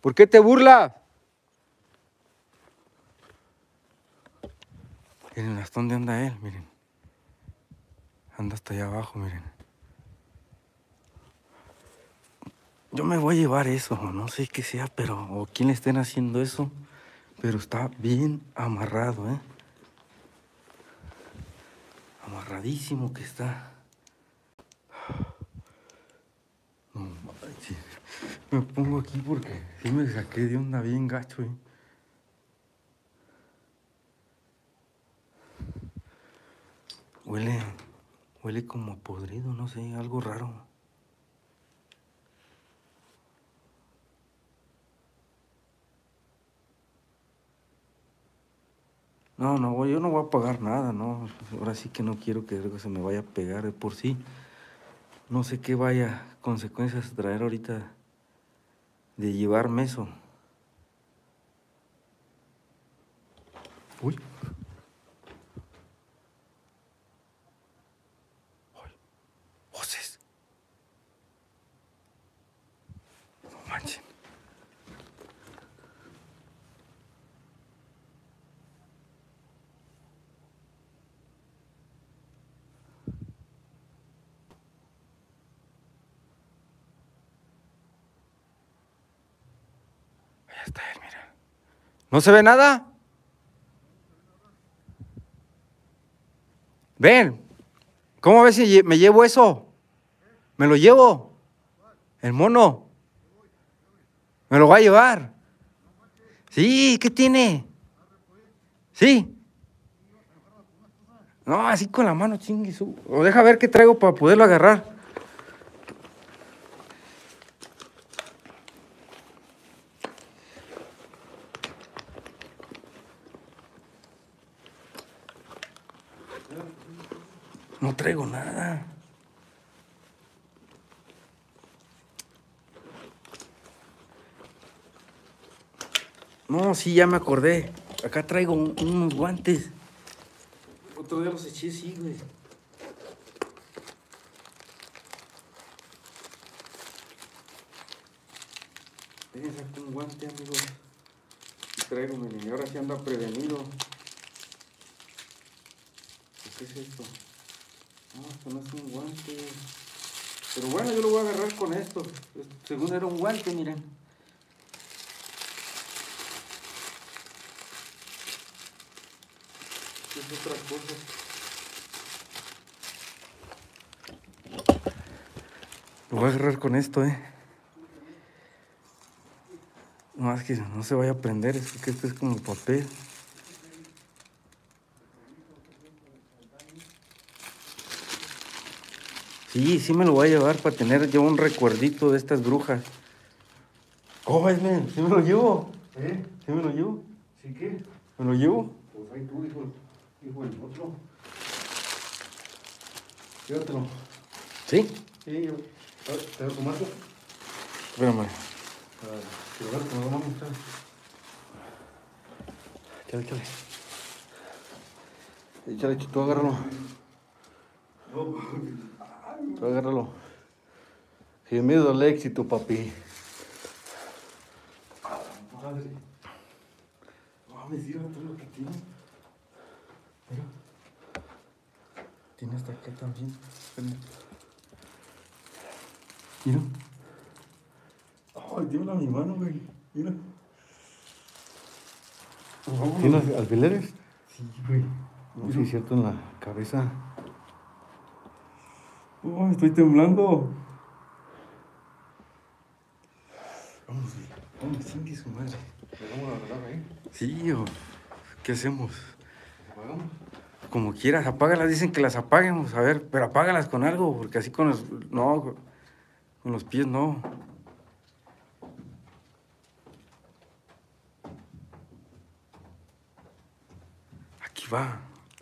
¿Por qué te burlas? Miren, ¿hasta dónde anda él? Miren. Anda hasta allá abajo, miren. Yo me voy a llevar eso, no sé qué sea, pero o quién le estén haciendo eso, pero está bien amarrado, ¿eh? Amarradísimo que está. No. Me pongo aquí porque sí me saqué de onda bien gacho, ¿eh? Huele, huele como podrido, no sé, algo raro. No, no, yo no voy a pagar nada, no. Ahora sí que no quiero que algo se me vaya a pegar de por sí. No sé qué vaya consecuencias traer ahorita de llevarme eso. Uy. Voces. No manchen. Ahí está él, mira. ¿No se ve nada? Ven. ¿Cómo ves si me llevo eso? ¿Me lo llevo? El mono. ¿Me lo va a llevar? Sí, ¿qué tiene? Sí. No, así con la mano, chingue. O deja ver qué traigo para poderlo agarrar. No traigo nada. No, sí, ya me acordé. Acá traigo un- unos guantes. Otro día los eché, sí, güey. Dejen sacar un guante, amigos. Y traigo, miren, y ahora sí anda prevenido. ¿Qué es esto? No, esto no es un guante. Pero bueno, yo lo voy a agarrar con esto. Esto, Según era un guante, miren. Es otra cosa. Lo voy a agarrar con esto, eh. No, más que no se vaya a prender, es que esto es como papel. Sí, sí me lo voy a llevar para tener yo un recuerdito de estas brujas. Oh, es men, sí me lo llevo. ¿Eh? Sí me lo llevo. ¿Sí qué? Me lo llevo. Pues ahí tú, dijo, dijo el otro. Llévatelo. Sí. Sí, yo. ¿Te lo tomaste? Espérame. Para que lo. Échale, échale. Échale, tú agárralo. Tú agárralo. Sin miedo al éxito, papi. Madre. Mames, mira todo lo que tiene. Mira. Tiene hasta acá también. Mira. Ay, tiene a mi mano, güey. Mira. ¿Tienes alfileres? Sí, güey. No, sí, es cierto, en la cabeza. Oh, estoy temblando. Vamos. Vamos, chingue su madre. Le vamos a agarrar ahí. Sí, o ¿qué hacemos? Apagamos. Como quieras, apágalas, dicen que las apaguemos, a ver, pero apágalas con algo, porque así con los, no, con los pies no. Aquí va,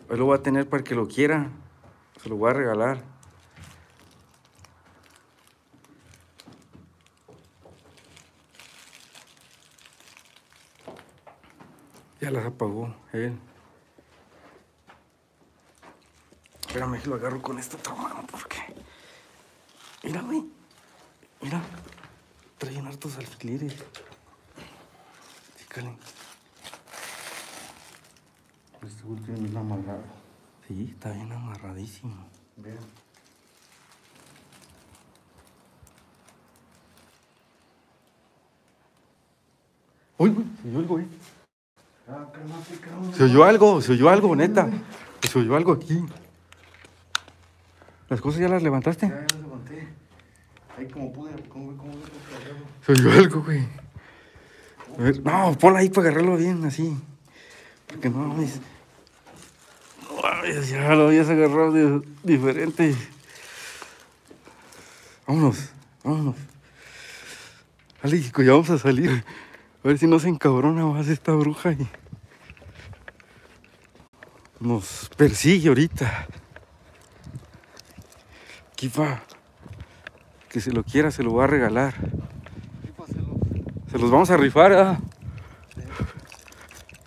hoy lo voy a tener para el que lo quiera, se lo voy a regalar. Ya las apagó él. Espérame que lo agarro con esta otra mano porque. Mira, güey. Mira. Traen hartos alfileres. Fíjale. Este último es amarrado. Sí, está bien amarradísimo. Vean. Uy, güey, se oyó algo, güey. Ah, cálmate, cabrón. Se oyó algo, se oyó algo, neta. Se oyó algo aquí. ¿Las cosas ya las levantaste? Ya, lo levanté. Ahí como pude, como, como, Se oyó algo, güey. A ver, no, ponla ahí para agarrarlo bien, así. Porque no mames. No mames, ya lo habías agarrado de- diferente. Vámonos, vámonos. Chico, ya vamos a salir. A ver si no se encabrona más esta bruja y nos persigue ahorita. Va. Que se lo quiera, se lo va a regalar. Se los vamos a rifar.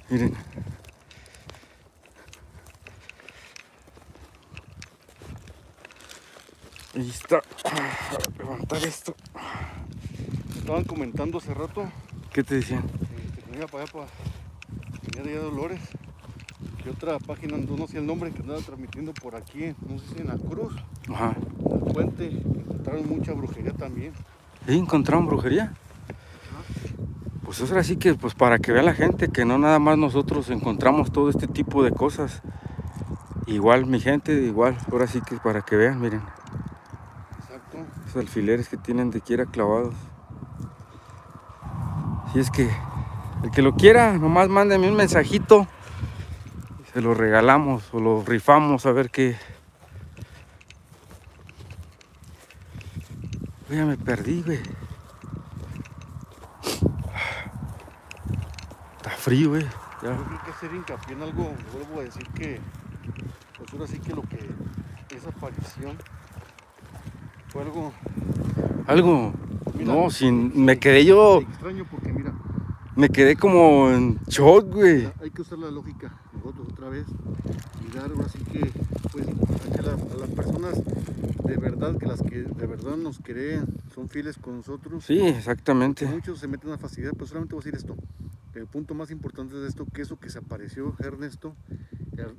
Miren. Ahí está. Levantar esto. Estaban comentando hace rato ¿Qué te decían? que iba para allá para venía de Dolores. Que otra página, no no sé el nombre, que andaba transmitiendo por aquí, no sé si en la Cruz, Ajá. en el puente, encontraron mucha brujería también. ¿Sí encontraron brujería? Pues eso sí que, pues para que vea la gente que no nada más nosotros encontramos todo este tipo de cosas. Igual mi gente, igual, ahora sí que para que vean, miren, Exacto. esos alfileres que tienen de quiera clavados. Si es que el que lo quiera, nomás mándeme un mensajito. Se lo regalamos o lo rifamos a ver qué. Ya me perdí, güey. Está frío, güey. Ya. Yo creo que hacer hincapié en algo, vuelvo a decir que, pues ahora sí que lo que esa aparición fue algo Algo. Mira, no, sin. sí, Me quedé yo. extraño porque mira, Me quedé como en shock, güey. hay que usar la lógica otra vez y dar ahora sí que pues a, la- a las personas de verdad que las que de verdad nos creen son fieles con nosotros Sí, exactamente. muchos se meten a facilidad pero solamente voy a decir esto el punto más importante de esto que eso que se apareció Ernesto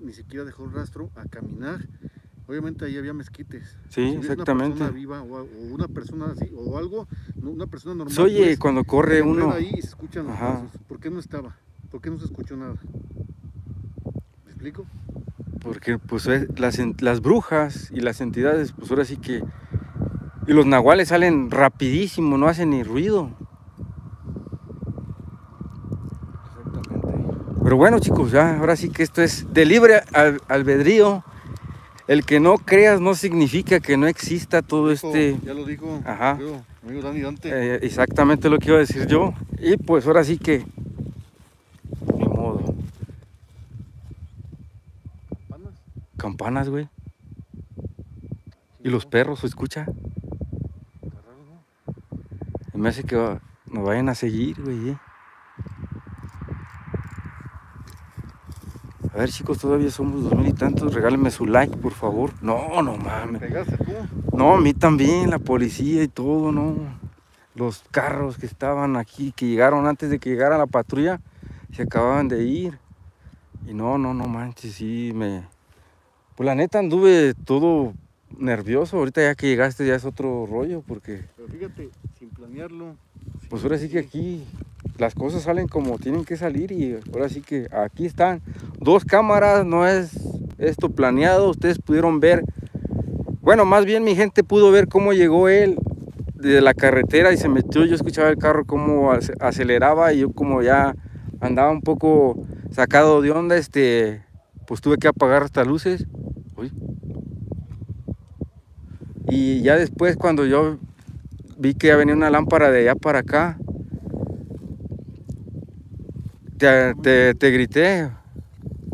ni siquiera dejó rastro a caminar obviamente ahí había mezquites Sí, Si exactamente. una persona viva o, o una persona así o algo una persona normal oye pues, cuando corre uno. ahí y se escuchan los pasos. ¿Por qué no estaba? ¿Por qué no se escuchó nada? Porque pues eh, las, brujas y las entidades, pues ahora sí que... Y los nahuales salen rapidísimo, no hacen ni ruido. Exactamente. Pero bueno chicos, ya ahora sí que esto es de libre al- albedrío. El que no creas no significa que no exista todo este... Ya lo dijo Ajá. creo, amigo Dani Dante. eh, exactamente lo que iba a decir yo. Y pues ahora sí que... Ni modo. Campanas. Güey. Y los perros, ¿se escucha? Y me hace que nos vayan a seguir, güey. eh. A ver, chicos, todavía somos dos mil y tantos. Regálenme su like, por favor. No, no ¿Me mames. No, a mí también, la policía y todo, no. Los carros que estaban aquí, que llegaron antes de que llegara la patrulla, se acababan de ir. Y no, no, no manches, sí, me... Pues la neta anduve todo nervioso. Ahorita ya que llegaste ya es otro rollo, porque... Pero fíjate, sin planearlo. Pues ahora sí que aquí las cosas salen como tienen que salir y ahora sí que aquí están dos cámaras, no es esto planeado, ustedes pudieron ver, bueno, más bien mi gente pudo ver cómo llegó él de la carretera y se metió, yo escuchaba el carro cómo ac- aceleraba y yo como ya andaba un poco sacado de onda, este, pues tuve que apagar hasta luces. Uy. Y ya después cuando yo vi que ya venía una lámpara de allá para acá. Te, te- te grité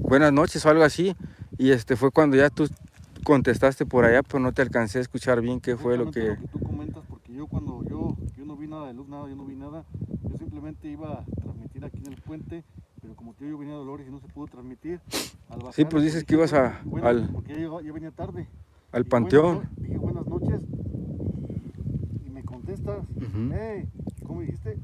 buenas noches o algo así. Y este fue cuando ya tú contestaste por allá, pero no te alcancé a escuchar bien qué fue lo Justamente que. tú comentas, porque yo cuando yo, yo no vi nada de luz, nada, yo no vi nada. Yo simplemente iba a transmitir aquí en el puente, pero como tío yo venía de Dolores y no se pudo transmitir. Sí, pues dices que ibas a- bueno, al- Porque llegó- ya venía tarde. Al Dije, panteón. buenas dije buenas noches y me contestas, Ujú. hey, ¿cómo dijiste?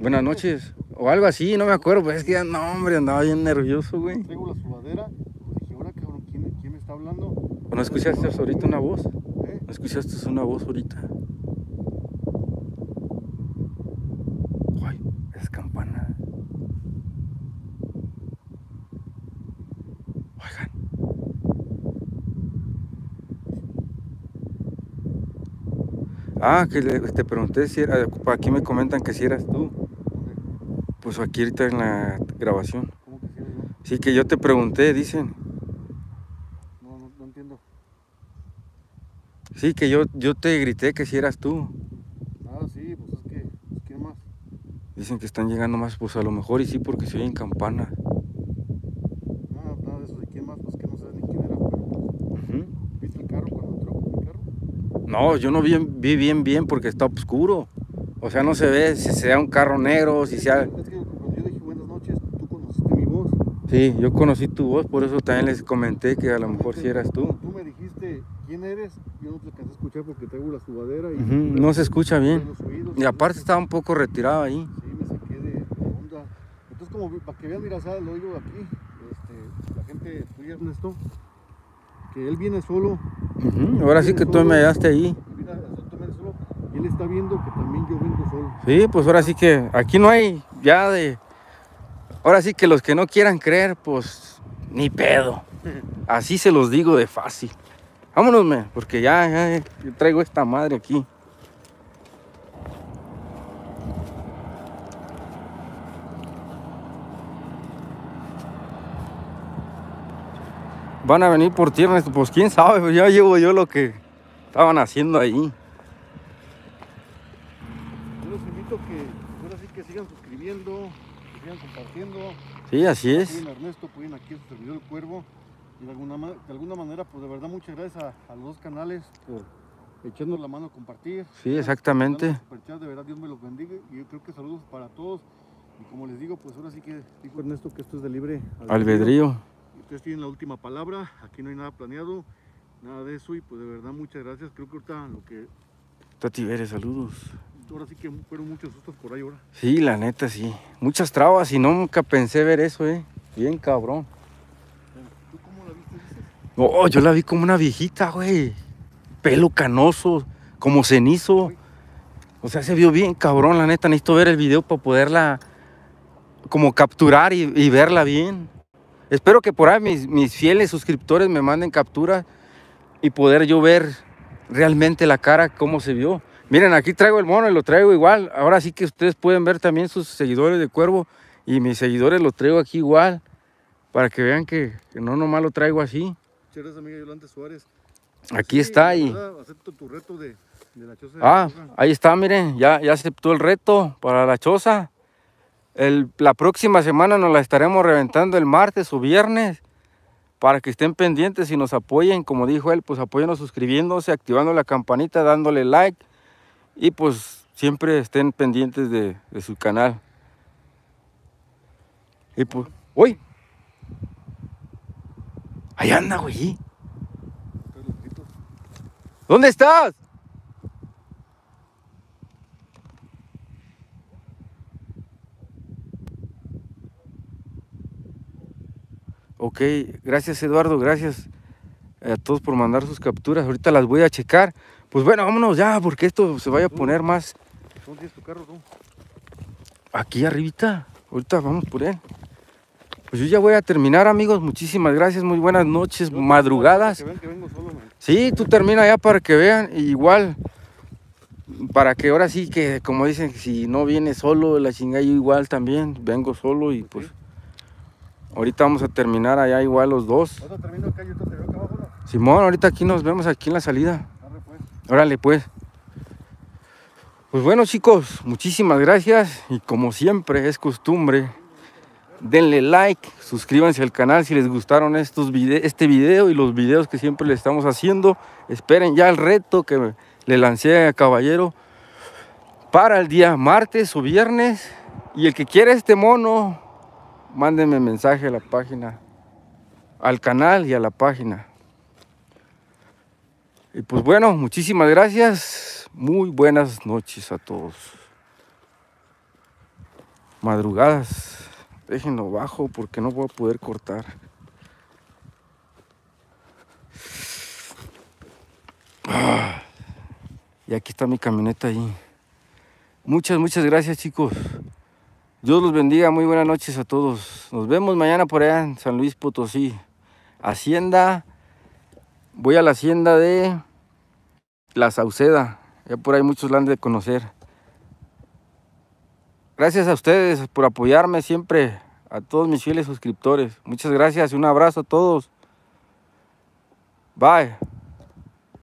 Buenas noches. O algo así, no me acuerdo. Pues es que ya, no, hombre, andaba bien nervioso, güey. Traigo la sudadera, pues dije, ahora cabrón, ¿quién, quién me está hablando? ¿O no escuchaste ahorita una voz? ¿Eh? ¿No escuchaste una voz ahorita? Ay, es campana. Oigan. Ah, que le- te pregunté si era, aquí me comentan que si eras tú. Pues aquí ahorita en la grabación. ¿Cómo que si era yo? Sí, que yo te pregunté, dicen. No, no, no entiendo. Sí, que yo, yo te grité que si eras tú. Ah, sí, pues es que, pues, ¿quién más? Dicen que están llegando más, pues a lo mejor y sí, porque se oyen campanas. Nada, nada de eso de quién más, pues que no sé ni quién era, pero pues, Ujú. ¿viste el carro cuando entró mi carro? No, yo no vi, vi bien, bien porque está oscuro. O sea, no se ve si sea un carro negro, si sea... Es que cuando yo dije buenas noches, tú conociste mi voz. Sí, yo conocí tu voz, por eso también les comenté que a lo mejor si eras tú. Tú me dijiste quién eres, yo no te alcancé a escuchar porque traigo la sudadera y No se escucha bien. oídos. Y aparte estaba un poco retirado ahí. Sí, me saqué de, onda. Entonces, como para que vean, mira, ¿sabes? lo digo aquí, este, la gente, tú y Ernesto, que él viene solo. Ahora sí que tú me hallaste ahí. Mira, él está viendo que también yo vengo solo. Sí, pues ahora sí que aquí no hay ya de... Ahora sí que los que no quieran creer, pues ni pedo. Así se los digo de fácil. Vámonos, me, porque ya, ya, ya, yo traigo esta madre aquí. Van a venir por tierra, pues quién sabe, pues ya llevo yo lo que estaban haciendo ahí. Yo los invito que ahora sí que sigan suscribiendo, que sigan compartiendo. Sí, así es. A Ernesto, apoyen aquí su servidor el cuervo. Y de alguna, de alguna manera, pues de verdad muchas gracias a, a los dos canales por echarnos la mano a compartir. Sí, exactamente. De verdad Dios me los bendiga y yo creo que saludos para todos. Y como les digo, pues ahora sí que dijo Ernesto que esto es de libre Albedrío. Ustedes tienen la última palabra, aquí no hay nada planeado, nada de eso y pues de verdad muchas gracias. Creo que ahorita lo que, Tati Vélez, saludos. ahora sí que fueron muchos sustos por ahí ahora. Sí, la neta, sí. Muchas trabas y nunca pensé ver eso, eh. Bien cabrón. ¿Tú cómo la viste, dices? Oh, yo la vi como una viejita, güey. Pelo canoso, como cenizo. O sea, se vio bien cabrón, la neta. Necesito ver el video para poderla como capturar y, y verla bien. Espero que por ahí mis, mis fieles suscriptores me manden capturas y poder yo ver realmente la cara, cómo se vio. Miren, aquí traigo el mono y lo traigo igual. Ahora sí que ustedes pueden ver también sus seguidores de Cuervo y mis seguidores los traigo aquí igual. Para que vean que, que no nomás lo traigo así. Muchas amiga Yolanda Suárez. Aquí Sí, está y... acepto tu reto de, de la choza de Ah, la ahí está, miren, ya, ya aceptó el reto para la choza. El- la próxima semana nos la estaremos reventando el martes o viernes para que estén pendientes y nos apoyen. Como dijo él, pues apóyenos suscribiéndose, activando la campanita, dándole like y pues siempre estén pendientes de, de su canal. Y pues, uy, ahí anda, güey. ¿Dónde estás? Ok, gracias Eduardo, gracias a todos por mandar sus capturas. Ahorita las voy a checar. Pues bueno, vámonos ya, porque esto se vaya a poner más ¿Dónde tienes tu carro tú? aquí arribita. Ahorita vamos por él. Pues yo ya voy a terminar, amigos. Muchísimas gracias, muy buenas noches, Yo madrugadas. Que vean que vengo solo, man. Sí, tú termina ya para que vean, y igual, para que ahora sí que, como dicen, si no viene solo, la chingada yo igual también, vengo solo y pues, ahorita vamos a terminar allá igual los dos. Ahora termino acá y yo te veo acá abajo, ¿no? Simón, ahorita aquí nos vemos aquí en la salida. Arre, pues. Órale pues. Pues bueno chicos, muchísimas gracias y como siempre es costumbre, denle like, suscríbanse al canal si les gustaron estos vide- este video y los videos que siempre le estamos haciendo. Esperen ya el reto que le lancé a Caballero para el día martes o viernes. Y el que quiera este mono, mándenme mensaje a la página, al canal y a la página. Y pues bueno, muchísimas gracias. Muy buenas noches a todos. Madrugadas. Déjenlo bajo porque no voy a poder cortar. Ah, y aquí está mi camioneta ahí. Muchas, muchas gracias chicos. Dios los bendiga. Muy buenas noches a todos. Nos vemos mañana por allá en San Luis Potosí. Hacienda. Voy a la hacienda de La Sauceda. Ya por ahí muchos la han de conocer. Gracias a ustedes por apoyarme siempre, a todos mis fieles suscriptores. Muchas gracias y un abrazo a todos. Bye.